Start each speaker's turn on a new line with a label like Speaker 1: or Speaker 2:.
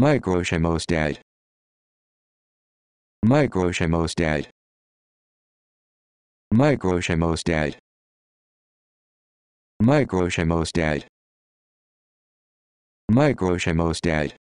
Speaker 1: Microchemostat. Microchemostat. Microchemostat. Microchemostat. Microchemostat.